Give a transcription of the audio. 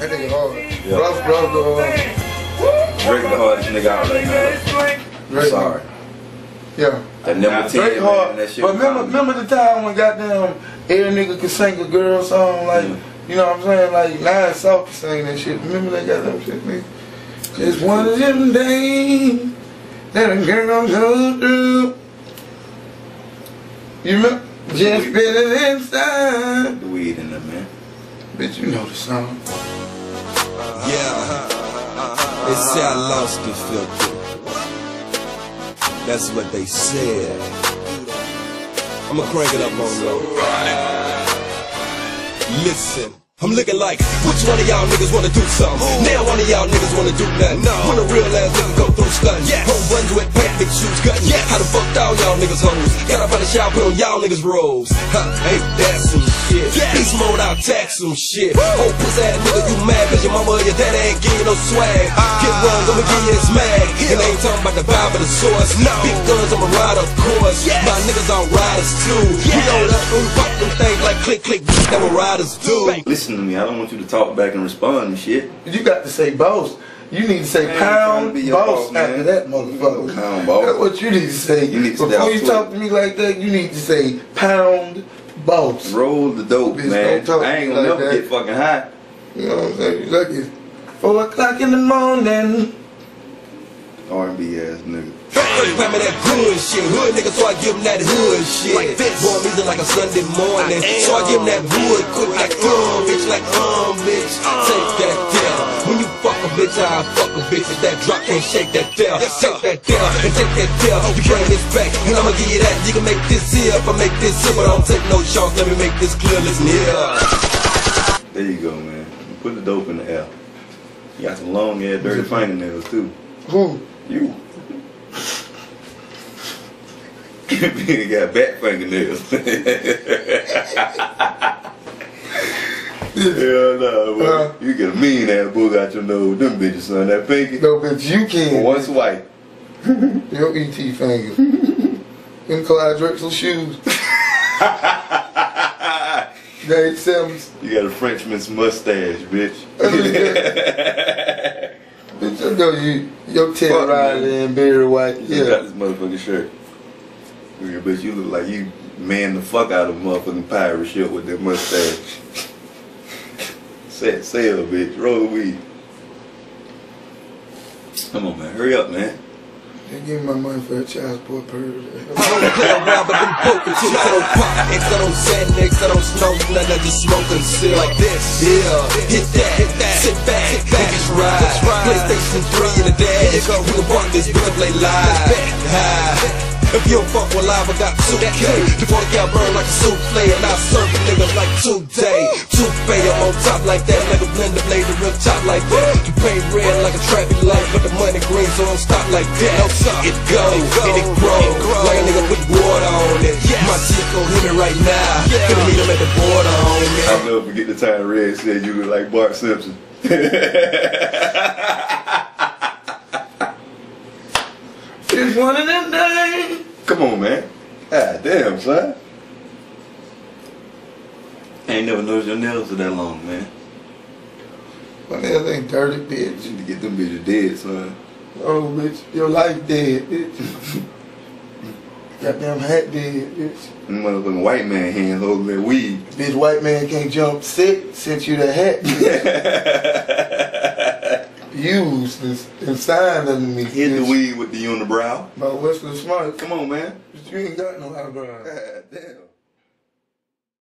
That nigga hard. Yeah. Rough, rough, the hard. Drake the hardest nigga out right now. I'm Drake- sorry. Yeah. That number 10, Drake man, hard. that shit But remember, remember the time when goddamn every nigga could sing a girl song like, Yeah. you know what I'm saying? Like now it's soft to sing that shit. Remember that goddamn shit, nigga? It's one of them days that a girl goes through. You remember? Just feeling inside. The weed in there, man. Bitch, you know the song. Yeah. They say I lost it, filthy. That's what they said. I'ma crank it up on low. Listen. I'm looking like, which one of y'all niggas wanna do something? Now one of y'all niggas wanna do nothing. No. When a real ass nigga go through stunting. Yes. Home runs with big shoes cutting. Yes. How the fuck all y'all niggas hoes? Got up out the shower, put on y'all niggas robes. Huh, ain't that some shit? Yes. Beast mode, I'll tax some shit. Oh, pussy ass nigga, you mad cause your mama or your daddy ain't you no swag. Get wrong, I'ma give you his mag. And I ain't talking about the vibe of the source. No. Big guns, I'm a rider, of course. Yes. My niggas are riders too. We know that, we pop them things like click, click, that what riders do. Listen to me. I don't want you to talk back and respond and shit. You got to say boss. You need to say Man, to pound be boss boss, after that motherfucker. Pound boss. That's what you need to say. You need to Before you talk to me like that, you need to say pound boss. Roll the dope, Bitch, man. I ain't gonna like never that. get fucking high. You know what I'm saying? Four o'clock in the morning. R&B ass nigga. First time of that good shit, hood nigga, so I give him that hood shit. Like this. Born music like a Sunday morning, so I give him that wood quick like um, bitch, like um, bitch. Take that down. When you fuck a bitch, I fuck a bitch. If that drop can't shake that down, take that down and take that down. You bring this back, and I'ma give you that. You can make this here if I make this here, but I don't take no chance. Let me make this clear. Listen here. There you go, man. Put the dope in the air. You got some long ass dirty fingernails too. Who? You. You got bat fingernails. Hell no, boy. Uh. you get a mean ass book out your nose. Them bitches, son. That pinky. No, bitch, you can. One swipe. Your ET finger. Them Clyde Drexler shoes. Dave Simmons. You got a Frenchman's mustache, bitch. Bitch, I know you. Your Fuck, Riley and Barry White. You got this motherfucking shirt. Yeah, bitch, you look like you man the fuck out of motherfucking pirate ship with that mustache. Set sail, bitch. Roll the weed. Come on, man. Hurry up, man. They give me my money for a child support purge. I don't play around, but been broken till I don't pop. X, I don't sand X, I don't smoke, none, I just smoke and sit like this. Yeah, hit that, hit that, sit back, hit back, niggas ride. PlayStation 3 in the dash, we can walk this bitch play live. High. If you don't fuck with live, I got 2K. The fuck y'all burn like a souffle, and I serve a nigga like today. Toupee, I'm on top like that, like a blender blade, the real top like that. You paint red like a traffic light, but the money green, so don't stop like that. It go, and it grow, like a nigga with water on it. My chico hit me right now, gonna meet him at the border on it. I'll never forget the time Red said you look like Bart Simpson. It's one of them days. Come on, man. God damn, son. I ain't never noticed your nails for that long, man. My nails ain't dirty, You bitch. need to get them bitches dead, son. Oh, bitch, your life dead, bitch. Goddamn hat dead, bitch. Them motherfucking white man hands holding that weed. Bitch, white man can't jump sick, sent you the hat. Used and, and signed under me. Hit the weed with the unibrow. By Wesley Smart. Come on, man. You ain't got no eyebrow. God damn.